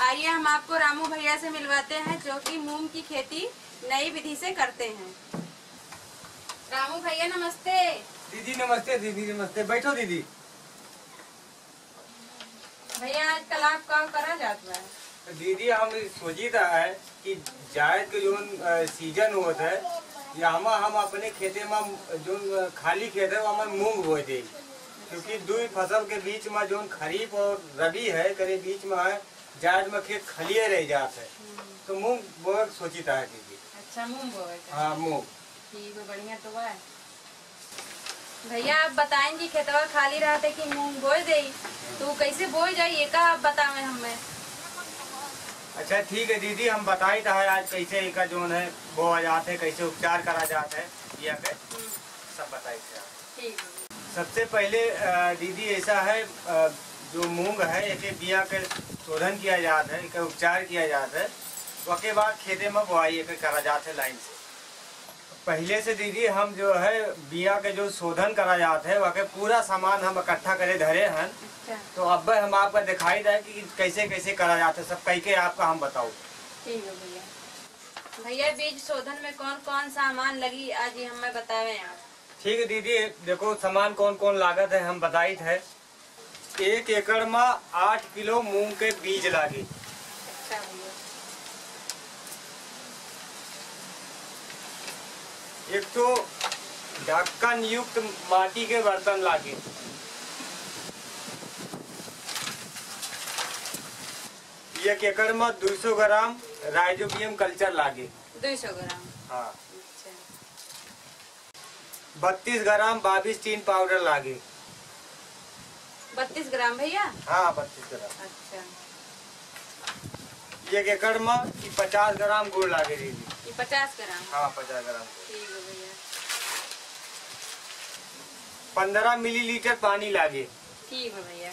आइए हम आपको रामू भैया से मिलवाते हैं जो कि मूंग की खेती नई विधि से करते हैं। रामू भैया नमस्ते। दीदी नमस्ते दीदी नमस्ते। बैठो दीदी। भैया आज कल आप का करा जाता है? दीदी हम सोचीता है कि जायद के जो सीज़न होता है यहाँ हम अपने खेते में जो खाली खेत है वहाँ मूंग बोए थे। क्योंकि दो फ़सल के बीच में जो खरीफ और रबी है करे बीच में है जायद में खेत खलिए रह जाता है। तो मूंग बोए सोचीता है दीदी अच्छा मूंग बोए हाँ मूंग ठीक है बढ़िया तो है। भैया आप बताएँगे खेतवा खाली रहते कि मूंग बोए दे? तो कैसे बोए जाइए का आप बतावे हमें? अच्छा ठीक है दीदी हम बताई था आज कैसे इनका जो है बोआ जाते है कैसे उपचार करा जाता है यह के सब बताई थे सबसे पहले दीदी ऐसा है जो मूंग है एक बिया के शोधन किया जाता है इसका उपचार किया जाता है उसके बाद खेते में बुआई एक करा जाता है लाइन से। पहले से दीदी हम जो है बिया के जो शोधन करा जाता है वह पूरा सामान हम इकट्ठा करे धरे हैं। अच्छा। तो अब हम आपका दिखाई दे कि कैसे कैसे करा जाता है सब कह के आपका हम बताओ। ठीक है भैया। भैया बीज शोधन में कौन कौन सामान लगी आज हमें बतावे आप। ठीक है दीदी देखो सामान कौन कौन लागत है हम बताई थे। एक एकड़ में आठ किलो मूंग के बीज लागी। अच्छा एक तो ढक्कन युक्त माटी के बर्तन लागे। एक एकड़ में 200 ग्राम राइजोबियम कल्चर लागे। दो सौ ग्राम। हाँ। अच्छा। बत्तीस ग्राम बाबिस टीन पाउडर लागे। बत्तीस ग्राम भैया? हाँ बत्तीस ग्राम। अच्छा। एक एकड़ में पचास ग्राम गुड़ लागे पचास ग्राम? हाँ पचास ग्राम ठीक है भैया। पंद्रह मिलीलीटर पानी लागे। ठीक है भैया।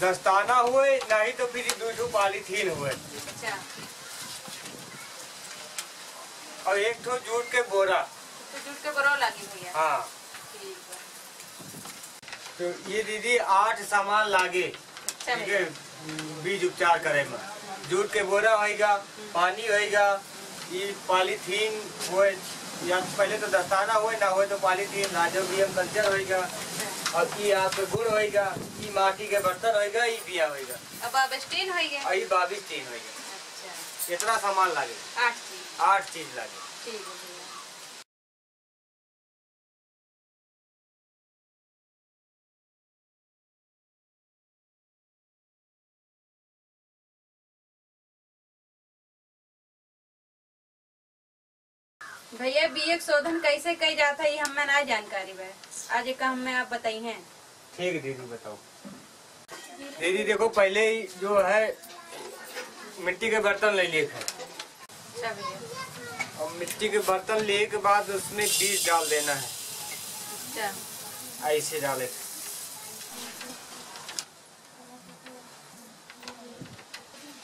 दस्ताना हुए नहीं तो फिर दो पॉलीथीन हुए। अच्छा। और एक ठो जूट के बोरा। तो जुट के बरो लगी भैया। हाँ। ठीक है। तो ये दीदी आठ सामान लागे अच्छा ठीक है? बीज उपचार करे में जूट के बोरा होएगा पानी होएगा ये पॉलीथीन होए या पहले तो दस्ताना होए ना होए तो पॉलीथीन राजोबियम कल्चर होएगा और ये आपके गुड़ होएगा ये माटी के बर्तन होएगा ये बिया होएगा। अब अब स्टीन और ये बाबिस टीन होएगा। अच्छा। इतना सामान लागे। आठ चीज़। आठ चीज़ लागे। ठीक है। भैया भैया बीएक शोधन कैसे कई जाता है ये हमें ना जानकारी बा। आज एक हमें आप बताई हैं। ठीक दीदी बताओ। दीदी देखो पहले ही जो है मिट्टी के बर्तन ले लिए थे। अच्छा और मिट्टी के बर्तन लिए के बाद उसमें बीज डाल देना है। अच्छा। ऐसे डाले थे।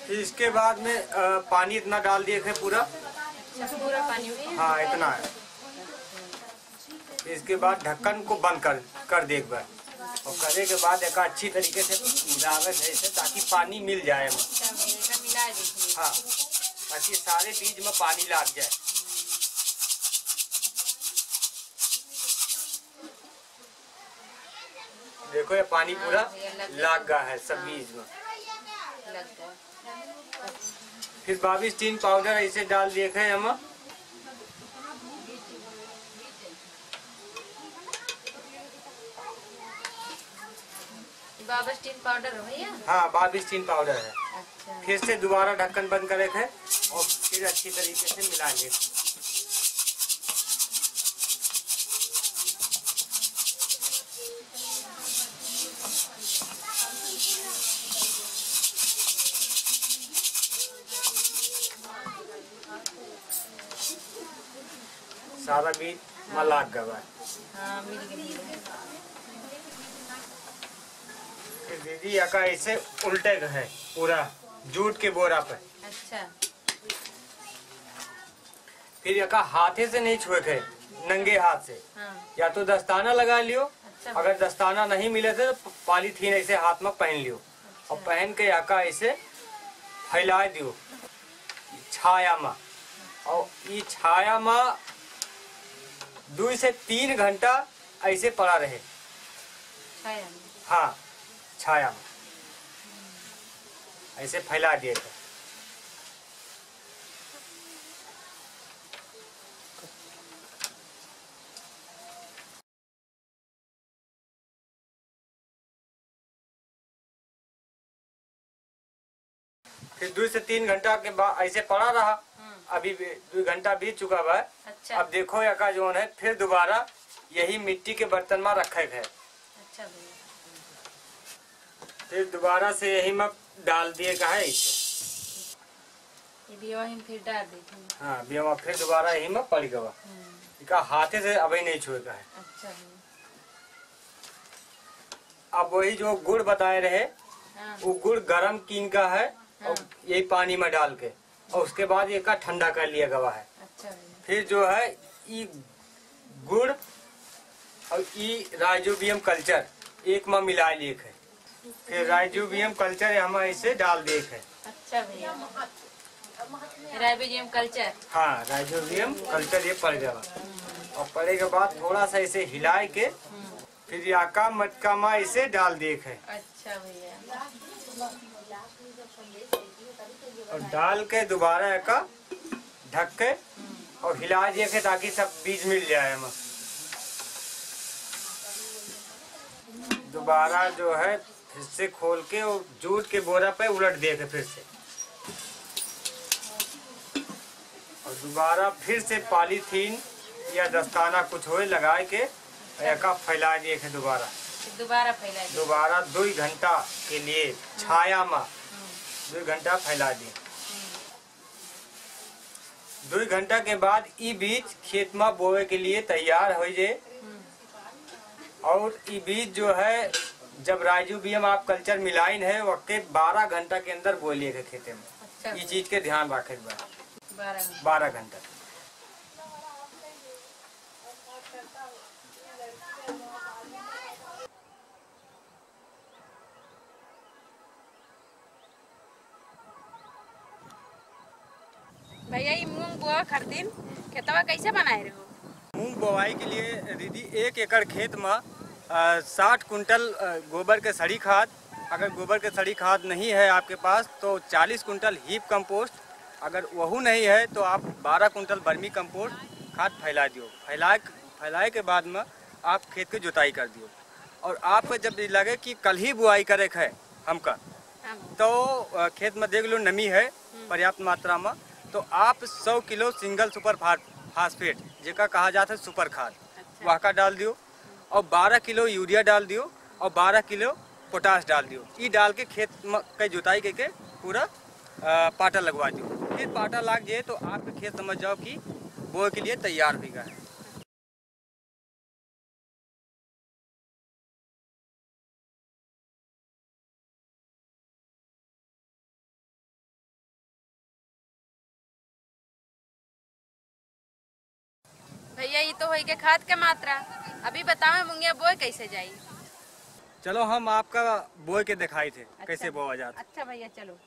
फिर इसके बाद में पानी इतना डाल दिए थे पूरा। पूरा पानी हाँ इतना है। इसके बाद ढक्कन को बंद कर कर दे एक बार। और करे के बाद एक अच्छी तरीके से मिलावे है इसे ताकि पानी मिल जाए अच्छा हाँ। ताकि सारे बीज में पानी लग जाए। देखो ये पानी पूरा लग गया है सब बीज में। लग गया। फिर बाबिस टीन पाउडर ऐसे डाल दिए थे हम। पाउडर है भैया? हाँ बाबिस टीन पाउडर है। अच्छा। फिर से दोबारा ढक्कन बंद करे थे और फिर अच्छी तरीके से मिला लिए। सारा गया है। मिल गई फिर दीदी यहाँ का ऐसे उल्टे है पूरा जूट के बोरा पे। अच्छा। फिर यहाँ का हाथे से नहीं छुए थे नंगे हाथ से। हाँ। या तो दस्ताना लगा लियो अच्छा। अगर दस्ताना नहीं मिले तो पॉलीथीन ऐसे हाथ में पहन लियो। अच्छा। और पहन के आका ऐसे फैला दियो। छाया में। और ये छाया में दो से तीन घंटा ऐसे पड़ा रहे। छाया हाँ छाया में। ऐसे फैला दिए थे। फिर दो से तीन घंटा के बाद ऐसे पड़ा रहा। अभी दो घंटा बीत चुका हुआ है। अच्छा। अब देखो यका जो है फिर दोबारा यही मिट्टी के बर्तन में रखे है अच्छा फिर दोबारा से यही में डाल दिए का है इसे। फिर डाल हाँ। बिया फिर दोबारा यही में पड़ गया। इका हाथे से अभी नहीं छुएगा है। अच्छा अब वही जो गुड़ बताए रहे हाँ। वो गुड़ गरम कीन का है। और यही पानी में डाल के। और उसके बाद ये का ठंडा कर लिया गवा है। अच्छा फिर जो है ये गुड़ और ये राइजोबियम कल्चर एक में मिला लिए है। फिर राइजोबियम कल्चर हम ऐसे डाल दिए है। अच्छा भैया। Rhizobium culture. हाँ राइजोबियम कल्चर ये पड़ गया और पड़े के बाद थोड़ा सा इसे हिलाए के फिर याका मटका माँ इसे डाल दिए है। अच्छा भैया। और डाल के दोबारा याका ढक के और हिला दिए के ताकि सब बीज मिल जाए हमें दोबारा जो है फिर से खोल के और जूट के बोरा पे उलट दिए थे फिर से। और दोबारा फिर से पॉलीथीन या दस्ताना कुछ हो लगाए के याका फैला दिए थे दोबारा। दोबारा फैला दोबारा दो घंटा के लिए छाया में दो घंटा फैला दिए दो घंटा के बाद ई बीज खेत में बोए के लिए तैयार हो जाए। और ई बीज जो है जब राजू राइजोबियम आप कल्चर मिलाइन है वक्त बारह घंटा के अंदर बोलिएगा के खेते में। अच्छा। ये चीज़ के ध्यान रखे बारह घंटा। भैया ये मूंग बोआ खरदिन खेतवा कैसे बनाए रहो मूंग बोवाई के लिए दीदी एक एकड़ खेत में साठ कुंटल गोबर के सड़ी खाद। अगर गोबर के सड़ी खाद नहीं है आपके पास तो 40 कुंटल हीप कंपोस्ट। अगर वह नहीं है तो आप 12 कुंटल बर्मी कंपोस्ट खाद फैला दियो। फैलाए फैलाए के बाद में आप खेत की जुताई कर दियो। और आपको जब लगे कि कल ही बुआई करे है हमका हाँ। तो खेत में देख लो नमी है पर्याप्त मात्रा में। तो आप 100 किलो सिंगल सुपर फास्फेट जेका कहा जाता है सुपर खाद। अच्छा। वह का डाल दियो और 12 किलो यूरिया डाल दियो और 12 किलो पोटास डाल दियो। ये डाल के खेत के जुताई करके पूरा पाटा लगवा दियो। फिर पाटा लाग जाए तो आपके खेत समझ जाओ कि बोए के लिए तैयार भी गया है भैया ये तो के खाद के मात्रा। अभी बताओ मुंगिया बोए कैसे जाई? चलो हम आपका बोए के दिखाई थे अच्छा, कैसे अच्छा। बोआ जाता अच्छा भैया चलो।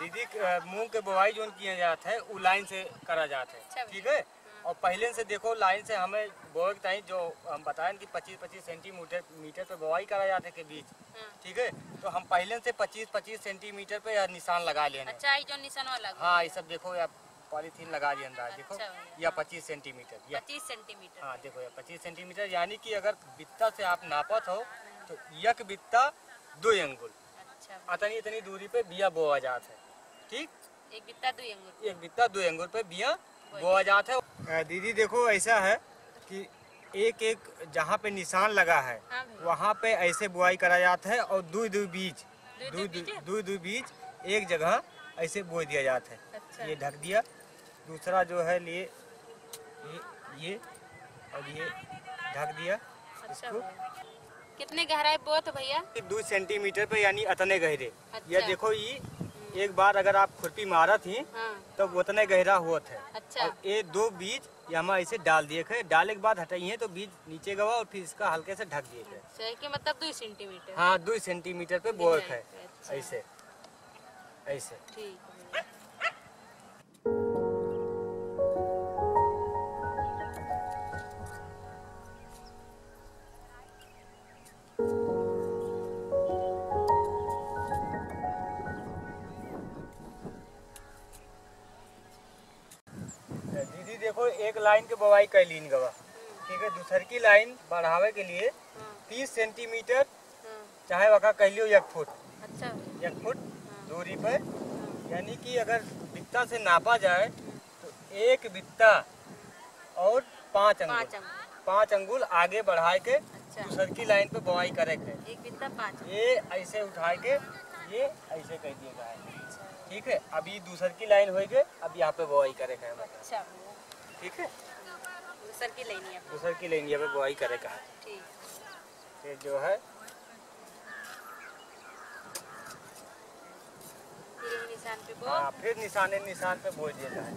दीदी मूंग के बोआई जो किया जाता है वो लाइन से करा जाता अच्छा है ठीक है? और पहले से देखो लाइन से हमें बोए के टाइम जो हम बताएँ कि 25 25 सेंटीमीटर मीटर पे बोआई करा जाते के बीच हाँ। ठीक है? तो हम पहले से 25 25 सेंटीमीटर पे निशान लगा लेना। अच्छा जो निशान वाला। हाँ ये सब देखो या पॉलीथीन लगा दिए अंदर देखो अच्छा। या 25 सेंटीमीटर या पच्चीस सेंटीमीटर। हाँ देखो या 25 सेंटीमीटर यानी कि अगर बित्ता से आप नापत हो तो यक बित्ता दो अंगुल। अच्छा। अतनी इतनी दूरी पे बिया बोआ जाता है ठीक? एक बित्ता दो अंगूर एक बित्ता दो अंगूर पे बिया बोआ जाता है। दीदी देखो ऐसा है कि एक एक जहाँ पे निशान लगा है हाँ वहाँ पे ऐसे बुआई करा जाता है और दो दो बीज दो-दो दो दो बीज? दो दो बीज एक जगह ऐसे बो दिया जाता है। अच्छा। ये ढक दिया। दूसरा जो है लिए ये ये और ये ढक दिया अच्छा। इसको। कितने गहराई बोत भैया? दो सेंटीमीटर पे यानी अतने गहरे। अच्छा। या देखो ये एक बार अगर आप खुरपी मारा थी हाँ। तो उतने गहरा हुआ था। अच्छा। ये दो बीज हम ऐसे डाल दिए थे। डालने के बाद हटाइए तो बीज नीचे गवा और फिर इसका हल्के से ढक दिए थे। सही मतलब दो सेंटीमीटर? हाँ दो सेंटीमीटर पे बोर है। अच्छा। ऐसे ऐसे। ठीक। एक लाइन के बोवाई कैलीन गवा। ठीक है? दूसर की लाइन बढ़ावे के लिए हाँ। तीस सेंटीमीटर हाँ। चाहे वका कह लियो एक फुट। अच्छा। एक फुट हाँ, दूरी पर। यानी कि अगर बित्ता से नापा जाए तो एक बित्ता और पाँच अंगुल। पाँच अंगुल। आगे बढ़ाए के अच्छा। दूसर की लाइन पे बोवाई करे के। एक बित्ता पाँच ये ऐसे उठाए के ये ऐसे कह दिएगा अच्छा ठीक है? अभी दूसर की लाइन हो गए अब यहाँ पे बोवाई करे का। अच्छा। ठीक है? दूसर की लेनी है। दूसर की लाइन यहाँ पे करे का है ठीक। फिर जो है फिर निशान पे बो हाँ फिर निशाने निशान पे बोल दिया जाए।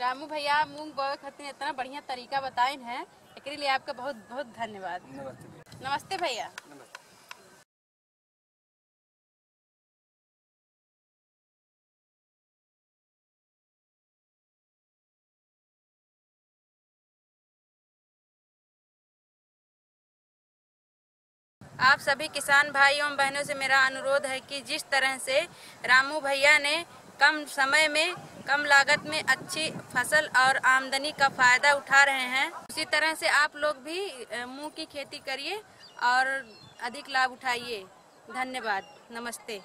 रामू भैया मूंग बोए खातिर इतना बढ़िया तरीका बताए हैं। एकरे लिए आपका बहुत बहुत धन्यवाद। नमस्ते नमस्ते भैया। आप सभी किसान भाई एवं बहनों से मेरा अनुरोध है कि जिस तरह से रामू भैया ने कम समय में कम लागत में अच्छी फ़सल और आमदनी का फ़ायदा उठा रहे हैं। उसी तरह से आप लोग भी मूंग की खेती करिए और अधिक लाभ उठाइए। धन्यवाद। नमस्ते।